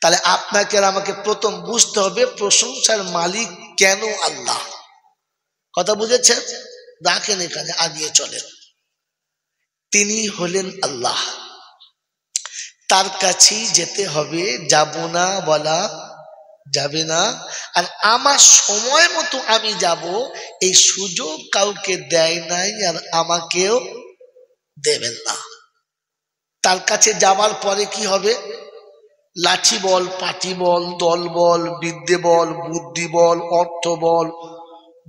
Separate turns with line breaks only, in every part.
তাহলে আপনাকে আর আমাকে প্রথম বুঝতে হবে প্রশংসার মালিক কেন আল্লাহ? কথা বুঝেছেন? রাখেন এখানে, আগিয়ে চলেন। তিনি হলেন আল্লাহ। তার কাছেই যেতে হবে, যাব না বলা যাবে না। আর আমার সময় মতো আমি যাব, এই সুযোগ কাউকে দেয় নাই আর আমাকেও দেবেন না। তার কাছে যাবার পরে কি হবে? লাঠি বল, পাটি বল, দল বল, বিদ্যে বল, বুদ্ধি বল, অর্থ বল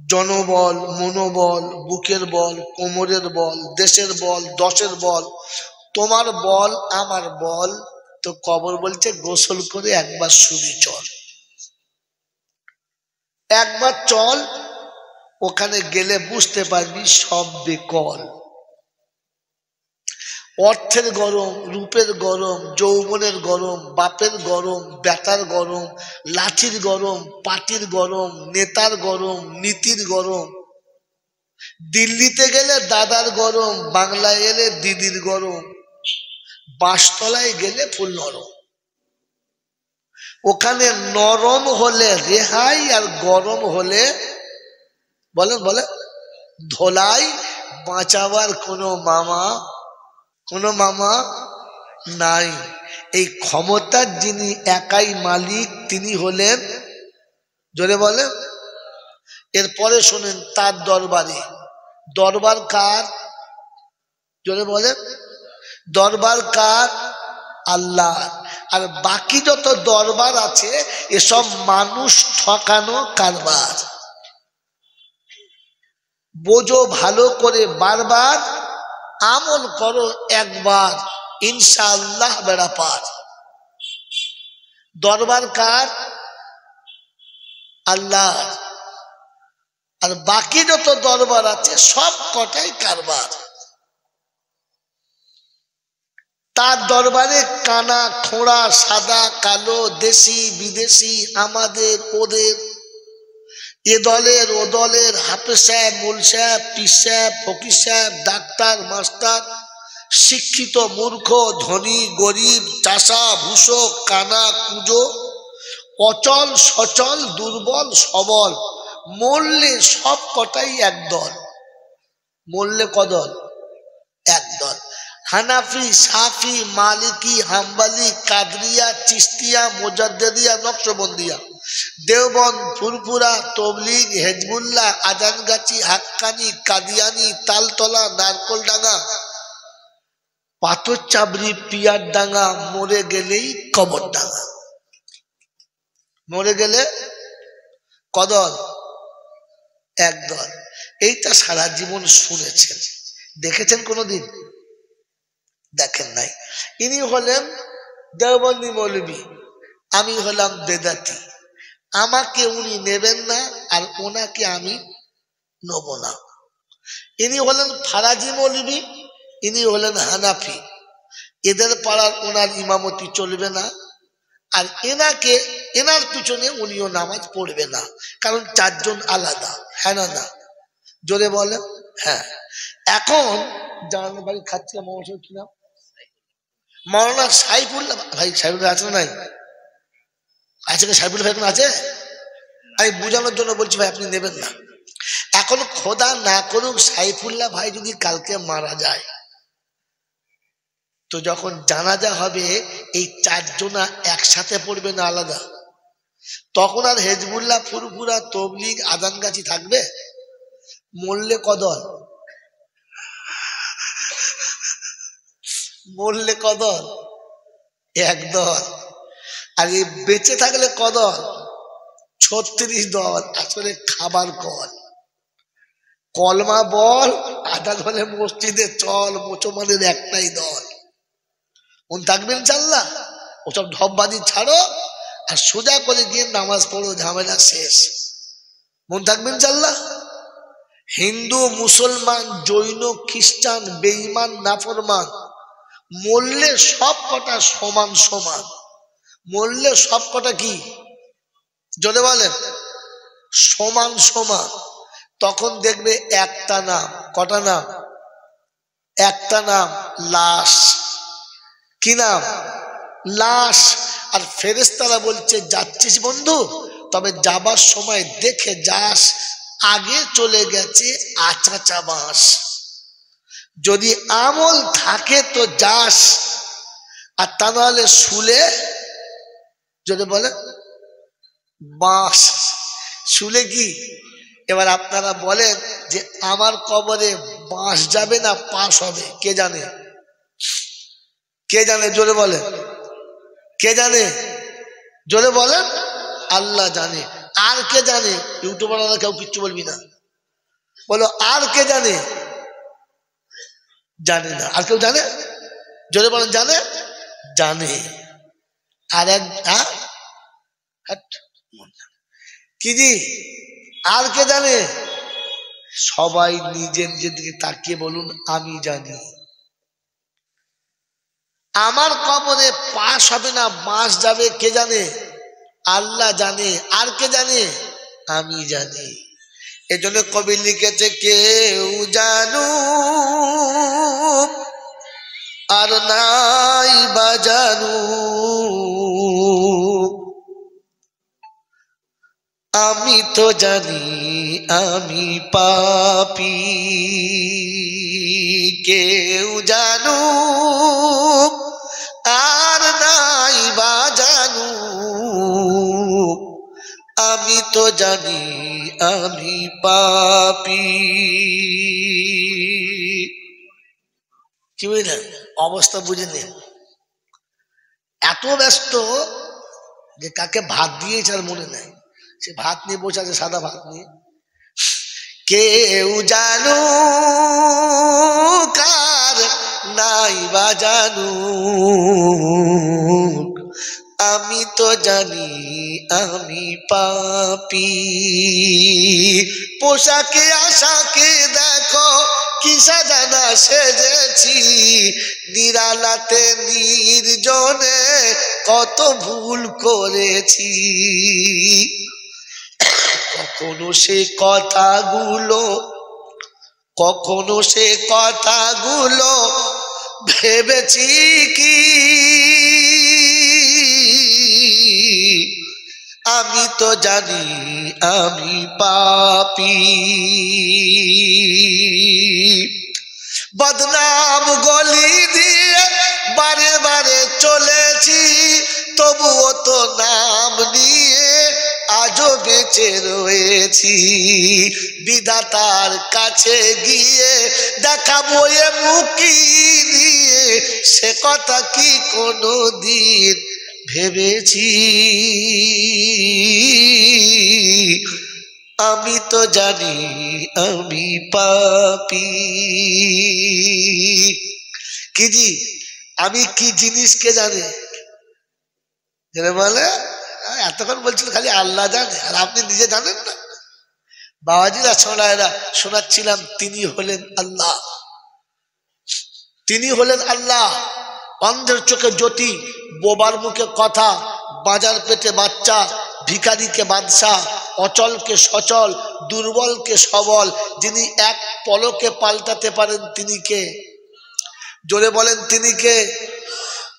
জনবল মনোবল বুকের বল, কোমরের বল, দেশের বল, দশের বল, তোমার বল, আমার বল, তো কবর বলছে গোসল করে একবার শুনি চল। একবার চল, ওখানে গেলে বুঝতে পারবি সব বেকল। অর্থের গরম, রূপের গরম, যৌবনের গরম, বাপের গরম, বেটার গরম, লাঠির গরম, পাটির গরম, নেতার গরম, নীতির গরম। দিল্লিতে গেলে দাদার গরম, বাংলায় এলে দিদির গরম। বাসতলায় গেলে ফুল নরম। ওখানে নরম হলে রেহাই আর গরম হলে, বলেন বলে ধোলাই বাঁচাবার কোনো মামা কোনো মামা, নাই। এই ক্ষমতার যিনি একাই মালিক, তিনি হলেন, জোরে বলেন, এরপরে শোনেন তার দরবারে। দরবার কার? জোরে বলেন, দরবার কার? আল্লাহ। আর বাকি যত দরবার আছে, এসব মানুষ ঠকানো কারবার। বোঝো ভালো করে বারবার আমল করো একবার, ইনশাআল্লাহ বেড়া পার। দরবার কার? আল্লাহ। আর বাকি যত দরবার আছে, সব কটাই কারবার। তার দরবারে কানা, খোঁড়া, সাদা, কালো, দেশি, বিদেশি, আমাদের, ওদের এ দলের, ও দলের হাফেজ সাহেব, মুল সাহেব পিস সাহেব, ফকির সাহেব, ডাক্তার, মাস্টার, শিক্ষিত মূর্খ, ধনী, গরিব, চাষা, ভূষক, কানা, কুজো, অচল, সচল, দুর্বল, সবল, মরলে সব কটাই একদল মরলে কদল? একদল হানাফি, সাফি, মালিকি, হাম্বালি, কাদরিয়া, চিস্তিয়া মোজাদ্দিয়া নকশবন্দিয়া। দেওবন ফুরফুরা, তবলিগ, হেজবুল্লাহ, আজানগাছি, হাক্কানি, কাদিয়ানি, তালতলা, নারকলডাঙ্গা পাথর চাবড়ি পিয়ার ডাঙ্গা মরে গেলেই কবর ডাঙ্গা মরে গেলে কদল? একদল। এইটা সারা জীবন শুনেছেন। দেখেছেন কোনোদিন? দেখেন নাই। ইনি হলেন দেওবন্দি মৌলবী। আমি হলাম বেদাতি। আমাকে উনি নেবেন না, আর ওনাকে আমি নেব না। ইনি হলেন ফারাজি মৌলবী, ইনি হলেন হানাফি। এদের পাড়ার ওনার ইমামতি চলবে না, আর এনাকে, এনার পিছনে উনিও নামাজ পড়বে না, কারণ চারজন আলাদা হ্যাঁ না জোরে বলে হ্যাঁ। এখন জানানোর বাড়ি খাচ্ছিলাম মহাশয় কি নাম মৌলানা সাইফুল্লাহ, ভাই সাইফুল্লাহ আছে নাই? আছে কি সাইফুল্লাহ ভাই আছে? আমি বোঝানোর জন্য বলছি ভাই, আপনি নেবেন না। এখন খোদা না করুক, সাইফুল্লাহ ভাই যদি কালকে মারা যায়, তো যখন জানাজা হবে, এই চারজনা একসাথে পড়বে না আলাদা? তখন আর হেজবুল্লাহ ফুরফুরা, তবলিগ আদানগাছি থাকবে? মরলে কদল মরলে কদল একদল। আর এই বেঁচে থাকলে কদল ছত্রিশ দল, আসলে খাবার কল। কলমা বল, আধা দলে মসজিদে চল, মুসলমানের একটাই দল। মন থাকবেন চাল্লা ওসব ঢপবাজি ছাড়ো আর সোজা করে গিয়ে নামাজ পড়ো, ঝামেলা শেষ। মন থাকবেন চাল্লা হিন্দু, মুসলমান, জৈন, খ্রিস্টান বেইমান নাফরমান, মরলে সব কটা সমান সমান। মরলে সব কটা কি? জোরে বলেন। সমান সমান। তখন দেখবে একটা নাম। কটা নাম? একটা নাম লাশ। কি নাম? লাশ। আর ফেরেস্তারা বলছে, যাচ্ছিস বন্ধু? তবে যাবার সময় দেখে যাস, আগে চলে গেছে আচাচা বাস যদি আমল থাকে তো যাস। আর তা নাহলে শুলে যদি বলে বাঁশ শুলে কি? এবার আপনারা বলেন যে, আমার কবরে বাঁশ যাবে না পাশ হবে। কে জানে? কে জানে? জোরে বলে কে জানে? জোরে বলেন। আল্লাহ জানে। আর কে জানে? ইউটিউবাররা কেউ কিচ্ছু বলবি না। বলো, আর কে জানে? জানে না। আর কেউ জানে? জোরে বলেন, জানে? জানে। আর এক কি জি? আর কে জানে? সবাই নিজের নিজের দিকে তাকিয়ে বলুন, আমি জানি। আমার কবরে পাশ হবে না, মাস যাবে, কে জানে? আল্লাহ জানে, আর কে জানে? আমি জানি। এজন্য কবি লিখেছে, কেউ জানু আর নাই বাজানু। আমি তো জানি আমি পাপি, কেউ জানু আর নাই বা জানু আমি তো জানি আমি পাপি। কি বুঝলেন অবস্থা বুঝে নিন এত ব্যস্ত যে কাকে ভাত দিয়েছে আর মনে নেয় সে ভাত নিয়ে বসে আছে, সাদা ভাত নিয়ে। কেউ জানু কার নাই বা জানু। আমি তো জানি, আমি পাপি। পোশাকে, আশাকে দেখো কি সাজানা সেজেছি, নিরালাতে নির্জনে কত ভুল করেছি। কখনো সে কথাগুলো, কখনো সে কথাগুলো ভেবেছি কি? আমি তো জানি, আমি পাপি। বদনাম গলি দিয়ে বারে বারে চলেছি, তবুও তো নাম নিয়ে আজও বেঁচে রয়েছি। বিধাতার কাছে গিয়ে দেখাবো এ মুখি নিয়ে, সে কথা কি কোনো দিন ভেবেছি। আমি তো জানি আমি পাপি। কি জি? আমি কি জিনিসকে জানে? বলে? এতক্ষণ বলছিল খালি আল্লাহ জানে, আর আপনি নিজে জানেন না। বাবাজিরা ছোড়ায়রা শোনাচ্ছিলাম, তিনি হলেন আল্লাহ। তিনি হলেন আল্লাহ। অন্ধের চোখে জ্যোতি, বোবার মুখে কথা, বাজার পেটে বাচ্চা ভিকারিকে বাদশাহ অচলকে সচল, দুর্বলকে সবল, যিনি এক পলকে পাল্টাতে পারেন তিনি কে? জোরে বলেন তিনি কে?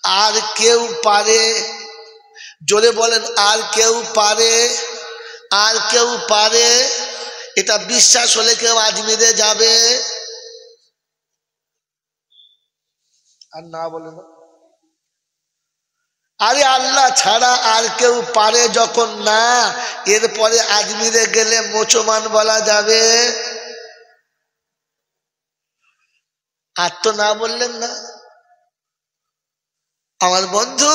আর কেউ পারে? জোরে বলেন, আর কেউ পারে? আর কেউ পারে? এটা বিশ্বাস হলে কেউ আজমিরে যাবে। আর না বলে না। আরে আল্লাহ ছাড়া আর কেউ পারে যখন না, এরপরে আজমিরে গেলে মোচমান বলা যাবে। আর তো না বললেন না। আমার বন্ধু,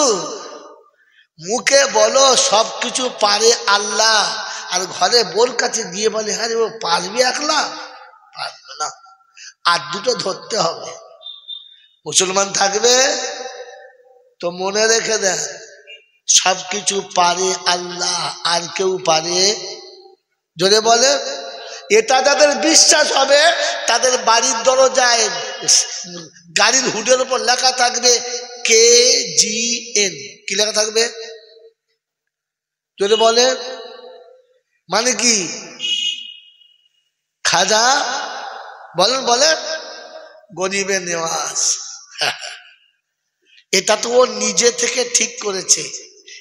মুখে বলো সব কিছু পারে আল্লাহ, আর ঘরে বোর কাছে গিয়ে বলে হ্যাঁ পারবি একলা? পারবে না। আর দুটো ধরতে হবে। মুসলমান থাকবে? তো মনে রেখে দেন সব কিছু পারে আল্লাহ, আর কেউ পারে? যদি বলে, এটা যাদের বিশ্বাস হবে, তাদের বাড়ির দরজায় গাড়ির হুডের উপর লেখা থাকবে কে জি এন। কি লেখা থাকবে? যদি বলে মানে কি? খাজা? বলেন বলেন। গরিবের নেওয়াজ। এটা তো ও নিজে থেকে ঠিক করেছে।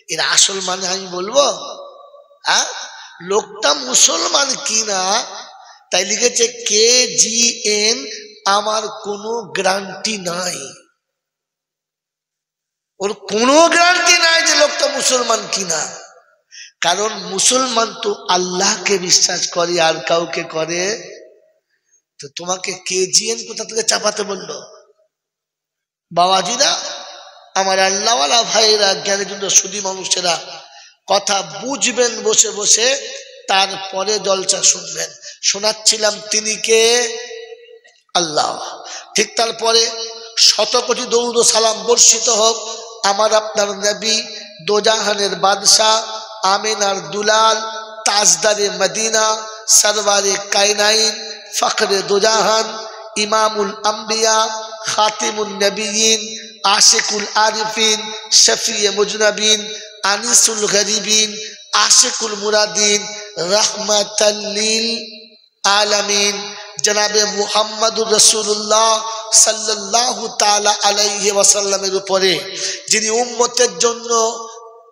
এর আসল মানে আমি বলব হ্যাঁ লোকটা মুসলমান কিনা, তাই লিখেছে কে জি এন আমার কোনো গ্যারান্টি নাই। ওর কোনো গ্যারান্টি নাই যে লোকটা মুসলমান কিনা। কারণ মুসলমান তো আল্লাহকে বিশ্বাস করে, আর কাউকে করে। তো তোমাকে কে জিএন কোথা থেকে চাপাতে বলল? বাবাজিরা, আমার আল্লাহওয়ালা ভাইয়েরা জ্ঞানের জন্য সুদী মানুষেরা, কথা বুঝবেন, বসে বসে তারপরে জলসা শুনবেন। শোনাচ্ছিলাম তিনি কে? আল্লাহ। ঠিক তারপরে শত কোটি দৌড় সালাম বর্ষিত হোক। আমার আপনার নবী দোজাহানের বাদশাহ আমিনার দুলাল, তাজদারে মদিনা, সরওয়ারে কায়নাইন ফখরে দোজাহান, ইমামুল আম্বিয়া খাতিমুল নবীন, আশেকুল আরিফিন, শফিয়ে মুজনবিন, আনিসুল গরিবিন, আশেকুল মুরাদিন রহমাতাল্লিল আলামিন। জনাবে মুহাম্মদুর রসুল্লাহ সাল্লাহ তালা আলাইহি ওয়াসাল্লামের উপরে, যিনি উম্মতের জন্য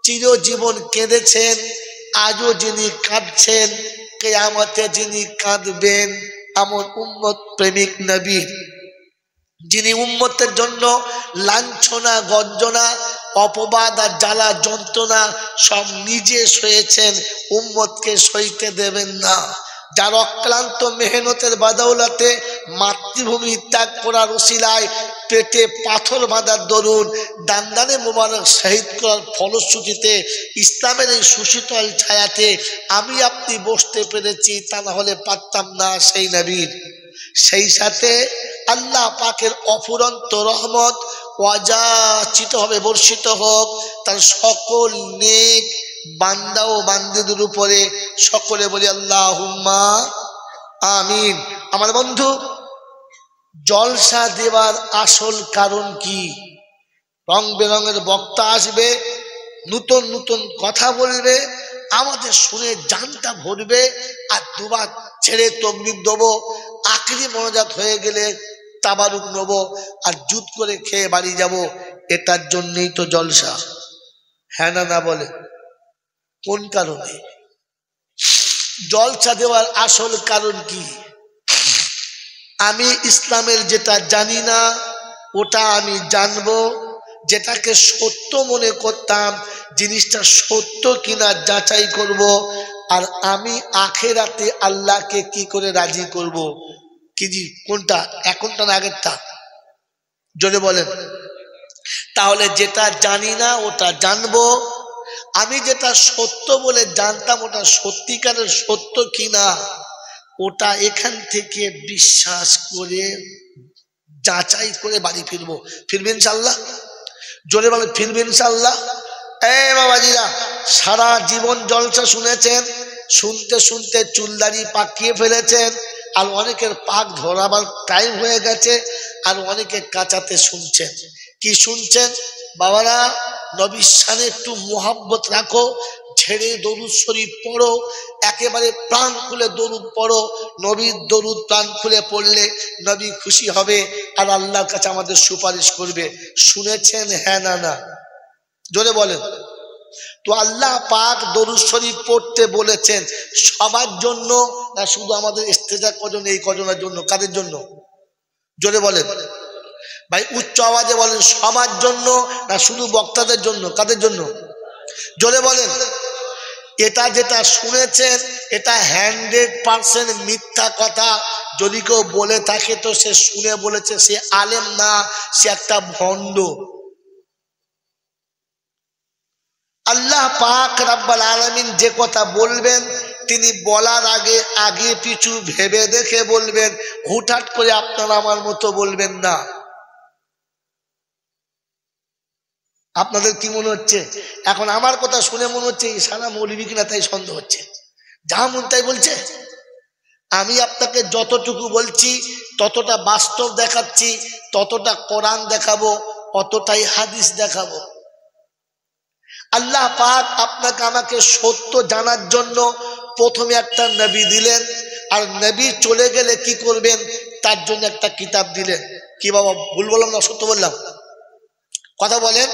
চিরজীবন কেঁদেছেন, আজও যিনি কাঁদছেন, কেয়ামতে যিনি কাঁদবেন, এমন উম্মত প্রেমিক নবী। যিনি উম্মতের জন্য লাঞ্ছনা, গঞ্জনা, অপবাদ আর জ্বালা, যন্ত্রণা সব নিজে সয়েছেন, উম্মতকে সইতে দেবেন না। যার অক্লান্ত মেহনতের বাদাউলাতে মাতৃভূমি ত্যাগ করার ওসিলায় পেটে পাথর বাঁধার দরুন, দান্দানে মোবারক শহীদ করার ফলশ্রুতিতে ইসলামের এই সুশীতল ছায়াতে আমি আপনি বসতে পেরেছি, তা না হলে পারতাম না সেই নবীর। সেই সাথে আল্লাহ পাকের অফুরন্ত রহমত অযাচিত হবে, বর্ষিত হোক। তার সকল নেক বান্দা ও বান্দিদের উপরে সকলে বলি আল্লাহ আমিন। আমার বন্ধু, জলসা দেওয়ার আসল কারণ কি? রং বেরঙের বক্তা আসবে, নতুন নতুন কথা বলবে, আমাদের শুনে জানটা ভরবে, আর দুবার ছেড়ে তকলিফ দেবো। আখরি মনোজাত হয়ে গেলে তাবারুক নেব আর জুত করে খেয়ে বাড়ি যাব, এটার জন্যই তো জলসা। হ্যাঁ না না বলে। কোন কারণে? জলসা দেওয়ার আসল কারণ কি? আমি ইসলামের যেটা জানি না, ওটা আমি জানব, যেটাকে সত্য মনে করতাম, জিনিসটা সত্য কিনা যাচাই করব আর আমি আখেরাতে আল্লাহকে কি করে রাজি করব? কি জি, কোনটা? এখনটা না আগেরটা? জোরে বলেন। তাহলে যেটা জানি না, ওটা জানব। আমি যেটা সত্য বলে জানতাম, ওটা সত্যিকারের সত্য কিনা, ওটা এখান থেকে বিশ্বাস করে, যাচাই করে বাড়ি ফিরবো। ফিরবেন ইনশাল্লাহ জোরে বলে ফিরবেন ইনশাল্লাহ বাবাজিরা সারা জীবন জলসা শুনেছেন, শুনতে শুনতে চুলদারি পাকিয়ে ফেলেছেন, আর অনেকের পাক ধরাবার টাইম হয়ে গেছে, আর অনেকে কাঁচাতে শুনছেন। কি শুনছেন? বাবারা নবীর সানে একটু মোহাব্বত রাখো ছেড়ে দরুদ শরীফ পড়ো, একেবারে প্রাণ খুলে দরুদ পড়ো, নবীর দরুদ প্রাণ খুলে পড়লে নবী খুশি হবে, আর আল্লাহর কাছে আমাদের সুপারিশ করবে। শুনেছেন? হ্যাঁ না না। জোরে বলেন। তো আল্লাহ পাক দরুদ শরীফ পড়তে বলেছেন, সবার জন্য না শুধু আমাদের ইস্তেজা কজন, এই কজনের জন্য? কাদের জন্য? জোরে বলেন। ভাই, উচ্চ আওয়াজে বলেন, সবার জন্য না শুধু বক্তাদের জন্য? কাদের জন্য? জোরে বলেন। এটা যেটা শুনেছেন, এটা হান্ড্রেড পার্সেন্ট মিথ্যা কথা। যদি কেউ বলে থাকে তো সে শুনে বলেছে, সে আলেম না, সে একটা ভণ্ড। আল্লাহ পাক রাব্বাল আলমিন যে কথা বলবেন, তিনি বলার আগে আগে পিছু ভেবে দেখে বলবেন, হুটহাট করে আপনারা আমার মতো বলবেন না। আপনাদের কি মনে হচ্ছে? এখন আমার কথা শুনে মনে হচ্ছে সারা মৌলিবী কিনা তাই সন্দেহ হচ্ছে। যা মন তাই বলছে। আমি আপনাকে যতটুকু বলছি, ততটা বাস্তব দেখাচ্ছি, ততটা কোরআন দেখাবো, অতটাই হাদিস দেখাবো। আল্লাহ পাক আপনাকে আমাকে সত্য জানার জন্য প্রথমে একটা নবী দিলেন, আর নবী চলে গেলে কি করবেন? তার জন্য একটা কিতাব দিলেন। কি বাবা, ভুল বললাম না, সত্য বললাম? কথা বলেন।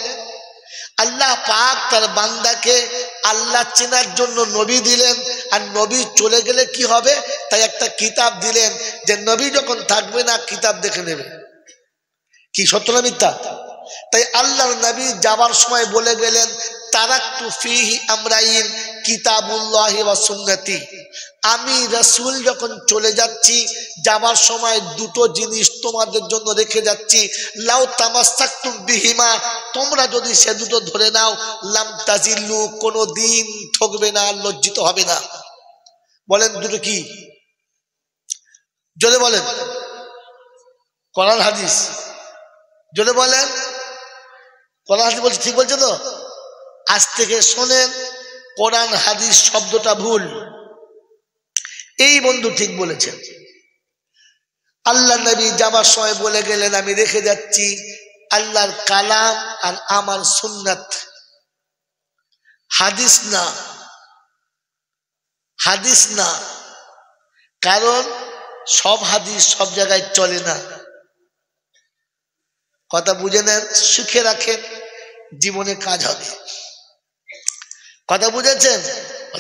আল্লাহ পাক তার বান্দাকে আল্লাহ চেনার জন্য নবী দিলেন, আর নবী চলে গেলে কি হবে? তাই একটা কিতাব দিলেন, যে নবী যখন থাকবে না, কিতাব দেখে নেবে। কি সত্য না মিথ্যা? তাই আল্লাহর নবী যাবার সময় বলে গেলেন আমি রসুল যখন চলে যাচ্ছি, যাবার সময় দুটো জিনিস তোমাদের জন্য রেখে যাচ্ছি, লাউ তামাস্তাকুম বিহিমা, তোমরা যদি সে দুটো ধরে নাও, লাম তাজিল্লু, কোনো দিন ঠকবে না, লজ্জিত হবে না। বলেন দুটো কি? জোরে বলেন। কোরআন হাদিস। জোরে বলেন। কোরআন হাদিস বলছে, ঠিক বলছে তো? আজ থেকে শোনেন, কোরআন, হাদিস শব্দটা ভুল। এই বন্ধু ঠিক বলেছেন। আল্লাহ নবী যাবার সময় বলে গেলেন, আমি রেখে যাচ্ছি আল্লাহর কালাম আর আমার সুন্নাত। হাদিস না। হাদিস না। কারণ সব হাদিস সব জায়গায় চলে না। কথা বুঝে নেন, সুখে রাখেন, জীবনে কাজ হবে। কথা বুঝেছেন?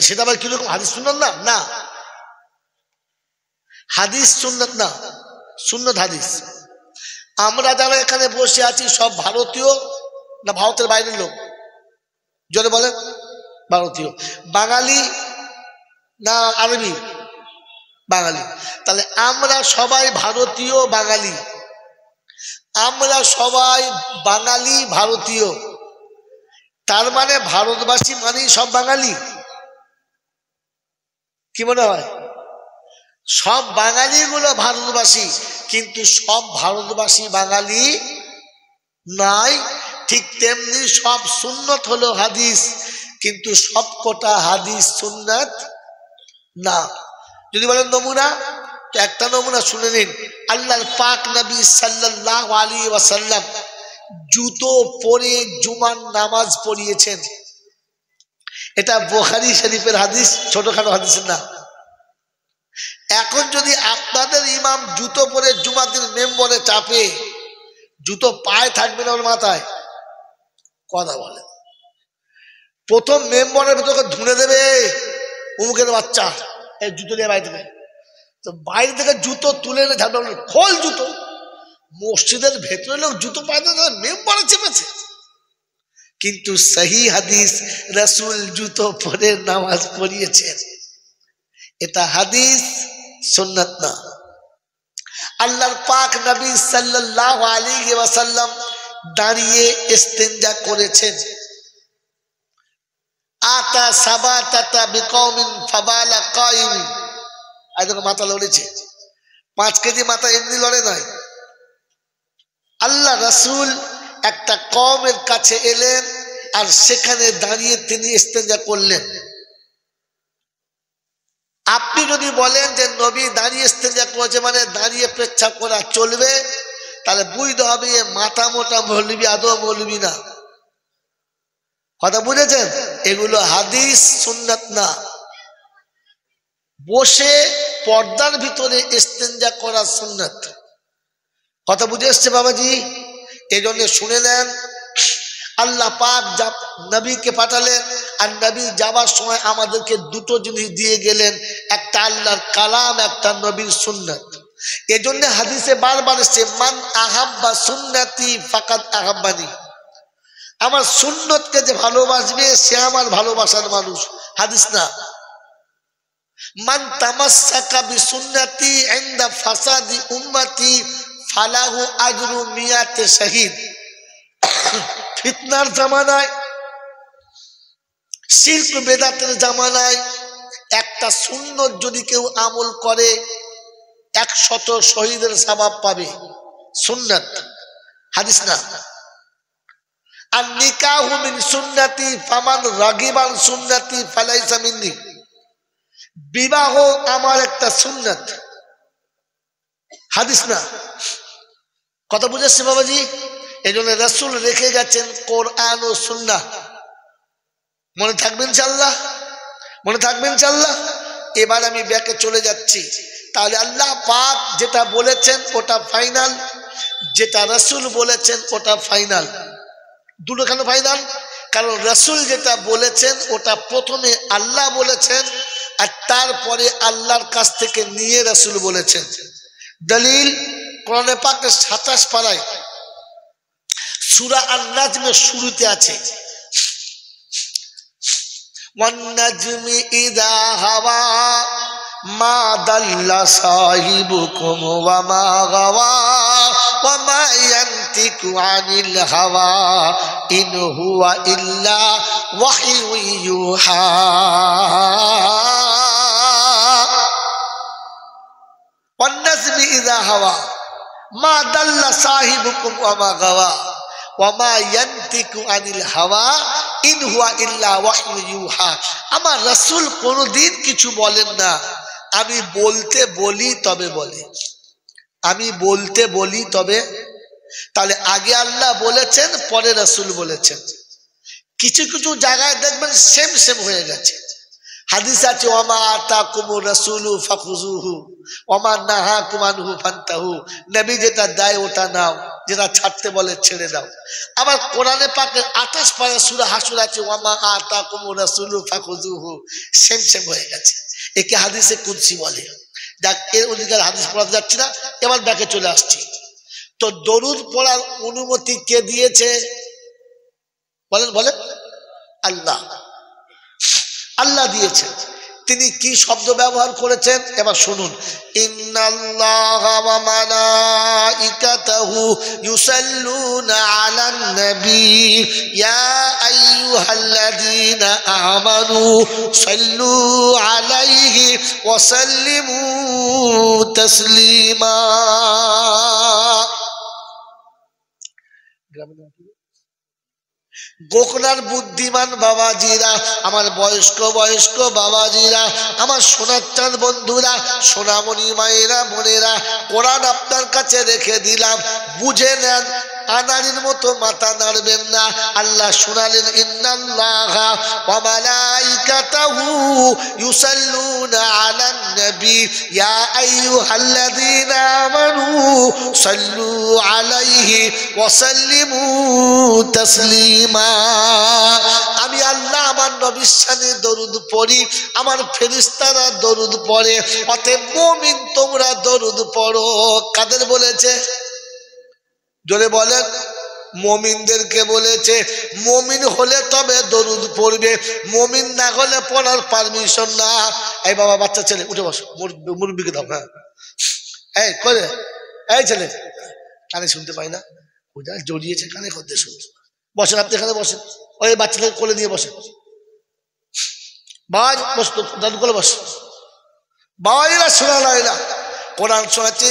সেটা আবার কীরকম? হাদিস শুনলেন না? না। হাদিস সুন্নত না। সুন্নত হাদিস। আমরা যারা এখানে বসে আছি, সব ভারতীয় না ভারতের বাইরের লোক? জোরে বলে ভারতীয়। বাঙালি না আরবি? বাঙালি। তাহলে আমরা সবাই ভারতীয় বাঙালি। আমরা সবাই বাঙালি ভারতীয়। তার মানে ভারতবাসী মানেই সব বাঙালি? কি মনে হয়? সব বাঙালিগুলো ভারতবাসী, কিন্তু সব ভারতবাসী বাঙালি নাই। ঠিক তেমনি সব সুন্নত হলো হাদিস, কিন্তু সব কটা হাদিস সুন্নত না। যদি বলেন নমুনা, তো একটা নমুনা শুনে নিন। আল্লাহর পাক নবী সাল্লাহ আলী ওয়াসাল্লাম জুতো পরে জুমার নামাজ পড়িয়েছেন। এটা বোখারি শরীফের হাদিস, ছোটখাটো হাদিসের না। এখন যদি আপনাদের ইমাম জুতো পরে জুমাদিন মেম্বরে চাপে, জুতো পায়ে থাকবে না ওর মাথায়, কথা বলে। প্রথম মেম্বরের ভেতরে ধুনে দেবে, উমুকের বাচ্চা, এই জুতো নিয়ে বাইরে থেকে। তো বাইরে থেকে জুতো তুলে এনে ঝাড়বে খোল জুতো। মসজিদের ভেতরে লোক জুতো পায়ে মেম্বরে চেপেছে। কিন্তু সহি হাদিস রসুল জুতো পরে নামাজ পড়িয়েছেন। এটা হাদিস সুন্নত না। আল্লাহর পাক নবী সাল্লাহ আলী ওয়াসাল্লাম দাঁড়িয়ে ইস্তেঞ্জা করেছেন। আতা সাবা তাতা বিকমিন ফাবালা কাইমি আজ মাথা লড়েছে। পাঁচ কেজি মাথা এমনি লড়ে নয়। আল্লাহ রাসুল একটা কমের কাছে এলেন আর সেখানে দাঁড়িয়ে তিনি ইস্তেঞ্জা করলেন। আপনি যদি বলেন যে নবী দাঁড়িয়ে ইস্তেঞ্জা করেছে মানে দাঁড়িয়ে পেচ্ছাপ করা চলবে, তাহলে বুঝতে হবে মাথা মোটা মৌলবি, আদৌ মৌলবি না। কথা বুঝেছেন? এগুলো হাদিস, সুন্নাত না। বসে পর্দার ভিতরে ইস্তেঞ্জা করা সুন্নাত। কথা বুঝে এসছে বাবাজি? এই জন্য শুনে নেন, আল্লাহ পাক যা নবীকে পাঠালেন আর নবী যাবার সময় আমাদেরকে দুটো জিনিস দিয়ে গেলেন, একটা আল্লাহর কালাম, একটা নবীর সুন্নত। এজন্য হাদিসে বারবার এসছে, মান আহাব্বা সুন্নাতি ফাকাত আহাব্বানি। আমার সুন্নতকে যে ভালোবাসবে, সে আমার ভালোবাসার মানুষ। হাদিস না। মান তামাসাকা বি সুন্নাতি ইনদা ফাসাদি উম্মতি ফালাহু আজরু মিয়াতে শহীদ। ফিতনার জামানায়, শিল্প বেদাতের জামানায় একটা সুন্নত যদি কেউ আমল করে, একশত শহীদের স্বভাব পাবে। সুন্নত, হাদিস না। আর নিকাহু মিন সুন্নাতি ফামান রাগিবান সুন্নাতি ফালাইসা মিন্নি। বিবাহ আমার একটা সুন্নত। হাদিস না। কথা বুঝেছি বাবাজি? এই জন্য রসুল রেখে গেছেন কোরআন ও সুন্না মনে থাকবেন চাল্লাহ মনে থাকবেন চাল্লাহ এবার আমি ব্যাকে চলে যাচ্ছি। তাহলে আল্লাহ পাক যেটা বলেছেন ওটা ফাইনাল, যেটা রসুল বলেছেন ওটা ফাইনাল। দুটো কেন ফাইনাল? কারণ রসুল যেটা বলেছেন ওটা প্রথমে আল্লাহ বলেছেন আর তারপরে আল্লাহর কাছ থেকে নিয়ে রসুল বলেছেন। দলিল কোরআনে পাকের সাতাশ পাড়ায় সুরা আন্নাজমের শুরুতে আছে। ওয়ান্নাজমি হাওয়া والنجم إذا هوى ما ضل صاحبكم وما غوى ওয়ামা ইয়ান্তিকু আনিল হাওয়া ইন হুয়া ইল্লা ওয়াহয়ু ইউহা আমার রাসূল কোনোদিন কিছু বলেন না আমি বলতে বলি তবে বলে আমি বলতে বলি তবে তাহলে আগে আল্লাহ বলেছেন পরে রাসূল বলেছেন কিছু কিছু জায়গায় দেখবেন সেম সেম হয়ে গেছে হাদিস আছে ওমা আতা কুমু রসুলু ফাকুজুহু ওমা নাহা কুমানহু ফান্তাহু। নবী যেটা দেয় ওটা নাও, যেটা ছাড়তে বলে ছেড়ে দাও। আবার কোরআনে পাকের আঠাশ পারে সুরা হাসুর আছে ওমা আতা কুমু রসুলু ফাকুজুহু সেম সেম হয়ে গেছে। একে হাদিসে কুদসি বলে। দেখ এর অধিকার হাদিস পড়াতে যাচ্ছি না, এবার ব্যাকে চলে আসছি। তো দরুদ পড়ার অনুমতি কে দিয়েছে? বলেন বলেন। আল্লাহ। আল্লাহ দিয়েছেন। তিনি কি শব্দ ব্যবহার করেছেন? এবার শুনুন। তাসলিমা। গোকনার বুদ্ধিমান বাবাজিরা, আমার বয়স্ক বয়স্ক বাবাজিরা, আমার সোনার চাঁদ বন্ধুরা, সোনামণি মায়েরা, বোনেরা, কোরআন আপনার কাছে রেখে দিলাম, বুঝে নেন আনারির মতো মাথা নাড়বেন না। আল্লাহ শোনালেন, ইন্নাল্লাহা সাল্লু আলাইহি আমি আল্লাহ আমার নবীর দরুদ পড়ি, আমার ফেরেশতারা দরুদ পড়ে, অতএব মুমিন তোমরা দরুদ পড়ো। কাদের বলেছে? জোরে বলেন, মমিনদেরকে বলেছে, মমিন হলে তবে দরুদ পড়বে, মমিন না হলে পড়ার পারমিশন না। এই বাবা, বাচ্চা ছেলে, উঠে বস মুরব্বীকে দাও হ্যাঁ। এই, করে, এই ছেলে, কানে শুনতে পাই না। ওটা জড়িয়েছে কানে করতে শুনতে বসেন, আপনি এখানে বসেন। ওই বাচ্চাদের কোলে নিয়ে বসেন। বাবা বস দাদু কোলে বস। বাবাইরা শোনা না। কোরআন শোনাচ্ছে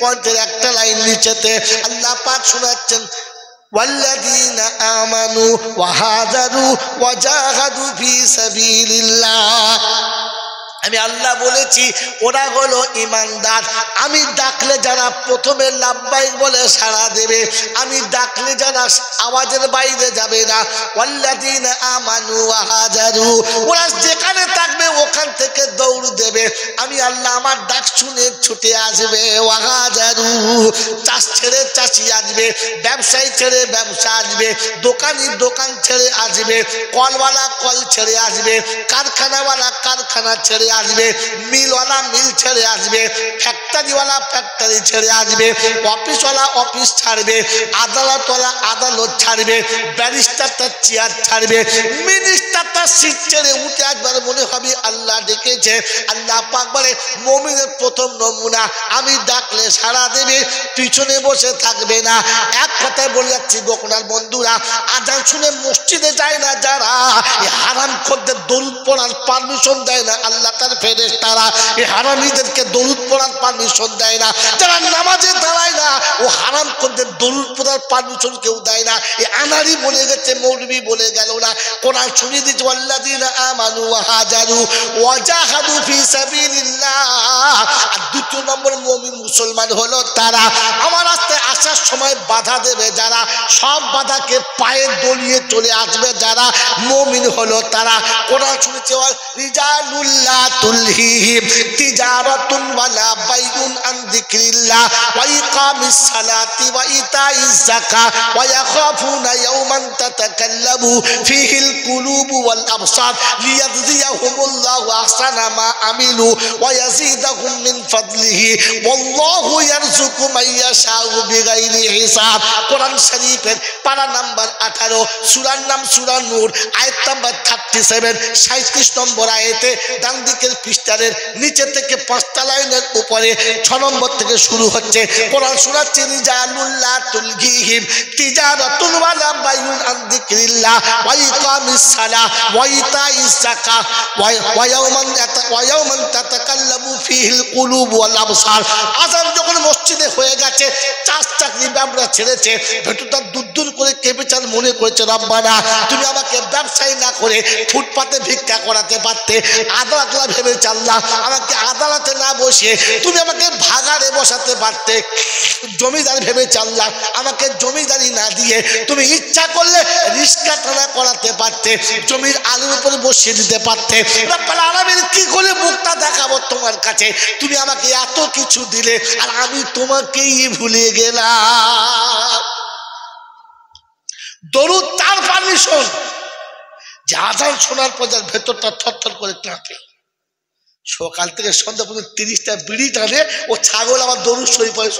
পয়েন্টের একটা লাইন নিচেতে আল্লাহ পাক শোনাচ্ছেন والذين آمنوا وهاجروا وجاهدوا في سبيل الله আমি আল্লাহ বলেছি, ওরা হলো ইমানদার। আমি ডাকলে যারা প্রথমে লাভবাহিক বলে সাড়া দেবে, আমি ডাকলে যারা আওয়াজের বাইরে যাবে না। আমানু ওরা যেখানে থাকবে ওখান থেকে দৌড় দেবে। আমি আল্লাহ আমার ডাক শুনে ছুটে আসবে ওয়াগাজারু চাষ ছেড়ে চাষি আসবে, ব্যবসায়ী ছেড়ে ব্যবসা আসবে, দোকানি দোকান ছেড়ে আসবে, কলওয়ালা কল ছেড়ে আসবে, কারখানাওয়ালা কারখানা ছেড়ে আসবে, মিলওয়ালা মিল ছেড়ে আসবে ফ্যাক্টরিওয়ালা ফ্যাক্টরি ছেড়ে আসবে অফিসওয়ালা অফিস ছাড়বে, আদালতওয়ালা আদালত ছাড়বে ব্যারিস্টার তার চেয়ার ছাড়বে মিনিস্টার তার সিট ছেড়ে উঠে একবার মনে হবে আল্লাহ ডেকেছে, আল্লাহ পাক বলে, মমিনের প্রথম নমুনা, আমি ডাকলে সাড়া দেবে, পিছনে বসে থাকবে না। এক কথায় বলে যাচ্ছি, বকুনার বন্ধুরা, আজান শুনে মসজিদে যায় না যারা হারাম খদ্দের দরুদ পড়ার পারমিশন দেয় না। আল্লাহ তার ফেরেস তারা এই হারামিদেরকে দরুদ পড়ার পারমিশন দেয় না। যারা নামাজে দাঁড়ায় না, ও হারাম খদ্দের দরুদ পড়ার পারমিশন কেউ দেয় না। এই আনারি বলে গেছে, মৌলবি বলে গেল না। কোরআন শুনিয়ে দিচ্ছে আল্লাদিনা আমানু ওয়াহাজারু ওয়াজাহাদু ফি সাবিলিল্লাহ। আর দ্বিতীয় নম্বর মুমিন মুসলমান হলো তারা। আমার রাস্তায় আসার সময় বাধা দেবে যারা। সব বাধাকে পায়ে দলিয়ে চলে আসবে যারা। মুমিন হলো তারা। কোরআন শুনেছে রিজালুল্লাহ তুলহিহিম তিজারাতুন ওয়ালা বাইউন আন যিকরিল্লাহ। ওয়া ইকামিস সালাতি ওয়া ইতাইজ যাকাত ওয়া ইয়াখাফুনা ইয়াওমান তাতাকাল্লামু ফিহিল কুলুবু ওয়াল আবসার। লিয়াজজিয়াহুমুল্লাহু আহসানা মা আমিলু ওয়া ইয়াজিদাহুম ফাদলিহি। ওয়াল্লাহু ইয়ারযুকু ইয়াশাউ বিগাইরি হিসাব। কোরআন শরীফের পারা নাম্বার 18 সূরার নাম নূর, আয়াত নাম্বার 37 37 নম্বর আয়াতে ডান দিকের পৃষ্ঠারের নিচে থেকে পাঁচটা লাইনের উপরে ছ নম্বর থেকে শুরু হচ্ছে। কোরআন শোনাচ্ছে তুলগিহিম, তিজারাতুন ওয়ালা আন যিকরিল্লাহ, ওয়া ইকামিস ওয়া যাকাত ওয়া ইয়াউমান ওয়া ইয়াউমান তাতাকাল্লামু কুলুব ওয়াল আবসার। যখন মসজিদে হয়ে গেছে চাষ চাকরি ছেড়েছে, ভেতরটা দূর দূর করে কেঁপেচার মনে করেছে, রব্বানা, তুমি আমাকে ব্যবসায়ী না করে ফুটপাতে ভিক্ষা করাতে পারতে আদালত ভেবে চাল্লাহ আমাকে আদালতে না বসে তুমি আমাকে ভাগাড়ে বসাতে পারতে। জমিদার ভেবে চাল্লাহ আমাকে জমিদারি না দিয়ে তুমি ইচ্ছা করলে রিস্কা টানা করাতে পারতে, জমির আলুর উপরে বসিয়ে দিতে পারতে। আলামিন কি করে মুখটা দেখাবো তোমার কাছে? তুমি আমাকে এত কিছু দিলে আর আমি তোমাকেই ভুলে গেলাম। দরুদ তার পারমিশন যে আজান শোনার পর যার ভেতরটা থরথর করে কাঁপে সকাল থেকে সন্ধ্যা পর্যন্ত তিরিশটা বিড়ি টানে ও ছাগল আবার দরুদ সই পড়ে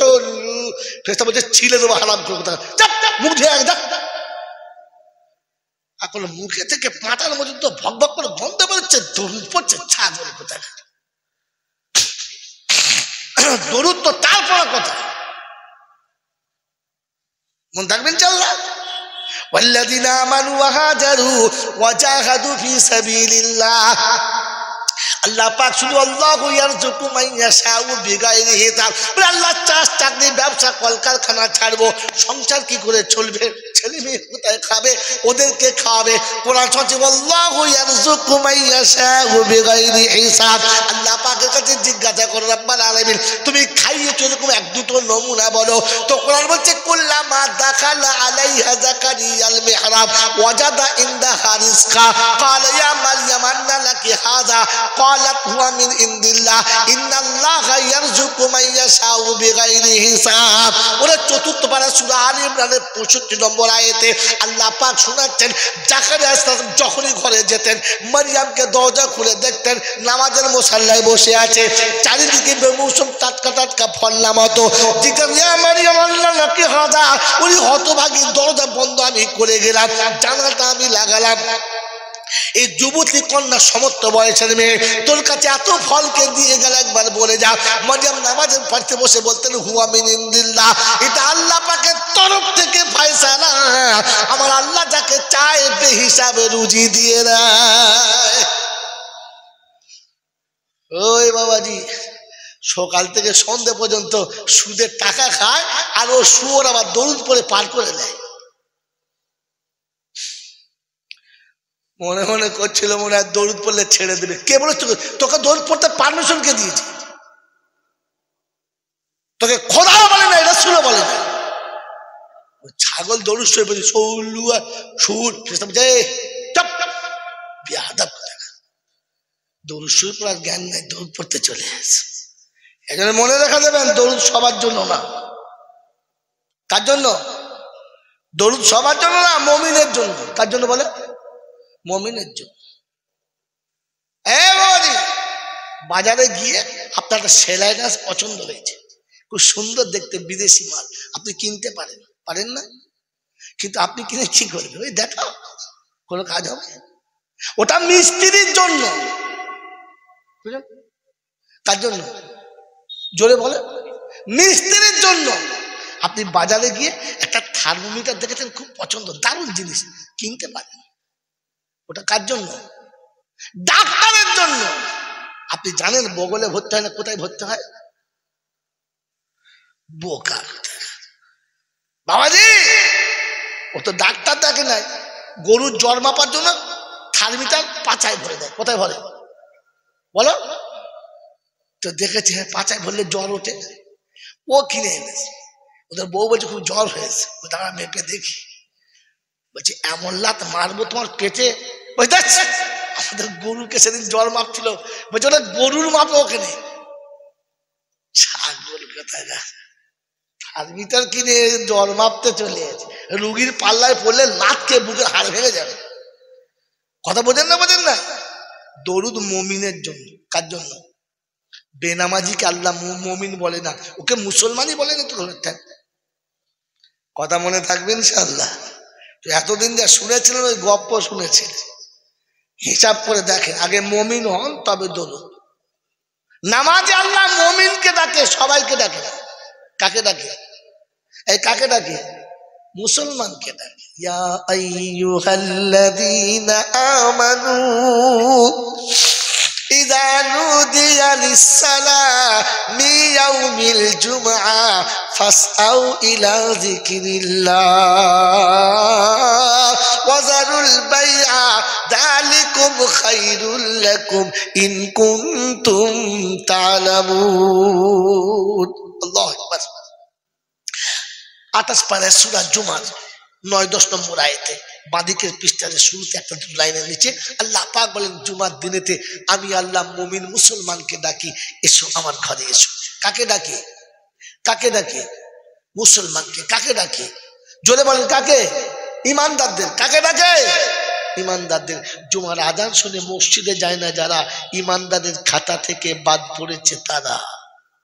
ফেসটা বলছে ছিলে দেবো হারাম করে কোথাও চাপ চাপ মুখ ধুয়ে এক যাক এখন মুখে থেকে পাটার মধ্যে তো ভক ভক করে গন্ধ বেরোচ্ছে দরুদ পড়ছে ছাগল কোথায় দরুদ তো তার পড়ার কথা মন থাকবেন চাল্লা والذين آمنوا وهاجروا وجاهدوا في سبيل الله আল্লাহ পাক শুধু আল্লাহ মাইয়া বিগাই আল্লাহ চাষ চাকরি, ব্যবসা, কলকারখানা ছাড়বো, সংসার কি করে চলবে? ছেলে মেয়ে কোথায় খাবে? ওদেরকে খাওয়াবে। কোরআন সচিব আল্লাহ মাইয়া বিগাই আল্লাহ পাকের কাছে জিজ্ঞাসা করো, রব্বাল আলমিন, তুমি খাইয়েছো এরকম এক দুটো নমুনা বলো। তো কোরআন বলছে, কুল্লামা দাখালা আলাইহা জাকারিয়াল মিহরাব, ওয়াজাদা قالت هو من عند الله إن الله يرزق من يشاء بغير حساب ওরা চতুর্থ পারা সূরা আলে ইমরানের 65 নম্বর আয়াতে আল্লাহ পাক শোনাচ্ছেন জাকারিয়া আলাইহিস যখনই ঘরে যেতেন মারিয়ামকে দরজা খুলে দেখতেন নামাজের মুসাল্লায় বসে আছে চারিদিকে বেমৌসুম টাটকা টাটকা ফল নামাতো জিজ্ঞাসা মারিয়াম আল্লাহ নাকি হাদা উনি হতভাগী দরজা বন্ধ আমি করে গেলাম জানাটা আমি লাগালাম এই যুবতী কন্যা সমস্ত বয়সের মেয়ে, তোর কাছে এত ফলকে দিয়ে গেল একবার বলে যা। মজাম নামাজের পাড়তে বসে বলতেন, হুয়া মিনিন্দিল্লাহ এটা আল্লাহ পাকের তরফ থেকে ফায়সালা। আমার আল্লাহ যাকে চায়, বে হিসাবে রুজি দিয়ে দেয়। ওই বাবাজি, সকাল থেকে সন্ধে পর্যন্ত সুদের টাকা খায়, আর ও সুয়োর আবার দরুদ পরে পার করে দেয় মনে মনে করছিল মনে হয় দৌড় পড়লে ছেড়ে দেবে। কে বলে তোকে? তোকে দৌড় পড়তে পারমিশন কে দিয়েছে? তোকে খোদা বলে না এটা শুনে বলে না ছাগল দৌড় শুয়ে পড়ি সৌলুয়া সুর যে চপ বেয়াদব দৌড় শুরু করার জ্ঞান নেই দৌড় পড়তে চলে এসে এখানে মনে রাখা দেবেন দৌড় সবার জন্য না। কার জন্য? দরুদ সবার জন্য না, মমিনের জন্য। তার জন্য বলে? মমিনের জন্য। বাজারে গিয়ে আপনার একটা সেলাই গাছ পছন্দ হয়েছে। খুব সুন্দর দেখতে, বিদেশি মাল। আপনি কিনতে পারেন পারেন না? কিন্তু আপনি কিনে কি করবেন? ওই দেখো, কোনো কাজ হবে ওটা মিস্ত্রির জন্য। বুঝলেন? কার জন্য। জোরে বলে মিস্ত্রির জন্য। আপনি বাজারে গিয়ে একটা থার্মোমিটার দেখেছেন? খুব পছন্দ। দারুণ জিনিস। কিনতে পারেন। ওটা কার জন্য? ডাক্তারের জন্য। আপনি জানেন বগলে ভর্তি হয় না, কোথায় ভর্তি হয়? বোকা বাবাজি, ও তো ডাক্তার দেখে নাই গরুর জ্বর মাপার জন্য থার্মিটার পাচায় ভরে দেয়। কোথায় ভরে? বলো। তো দেখেছে হ্যাঁ পাচায় ভরলে জ্বর ওঠে। ও কিনে এনেছে। ওদের বউ বলছে, খুব জ্বর হয়েছে। ও দাঁড়া, মেপে দেখি। বলছে, এমন লাত মারবো তোমার পেটে? বুঝতে আমাদের গরুকে সেদিন জল মাপছিল বলছে, ওটা গরুর মাপে ওখানে ছাগল কোথায় থার্মিটার কিনে জ্বর মাপতে চলে এসেছে। রুগীর পাল্লায় পড়লে লাতকে বুকের হাড় ভেঙে যাবে। কথা বোঝেন না বোঝেন না? দরুদ মমিনের জন্য, কার জন্য? বেনামাজিকে আল্লাহ মমিন বলে না। ওকে মুসলমানই বলে না তো কথা মনে থাকবে ইনশাল্লাহ তো এতদিন যা শুনেছিলেন, ওই গপ্প শুনেছিলেন। হিসাব করে দেখেন, আগে মমিন হন, তবে দরুদ। নামাজ আল্লাহ মমিনকে ডাকে, সবাইকে ডাকে। কাকে ডাকে? এই কাকে ডাকে? মুসলমানকে ডাকে। ইয়া আইয়ুহাল্লাযীনা আমানু إذا نودي للصلاة من يوم الجمعة فاسعوا إلى ذكر الله وذروا البيع ذلكم خير لكم إن كنتم تعلمون الله أكبر আঠাশ পারে সুরা জুমার নয় দশ নম্বর আয়তে বাদিকের পৃষ্ঠারে শুরুতে একটা লাইনের নিচে আল্লাহ পাক বলেন, জুমার দিনেতে আমি আল্লাহ মুমিন মুসলমানকে ডাকি, এসো আমার ঘরে এসো। কাকে ডাকে? কাকে ডাকে? মুসলমানকে। কাকে ডাকে? জোরে বলেন, কাকে? ইমানদারদের। কাকে ডাকে? ইমানদারদের। জুমার আদান শুনে মসজিদে যায় না যারা ইমানদারদের খাতা থেকে বাদ পড়েছে তারা।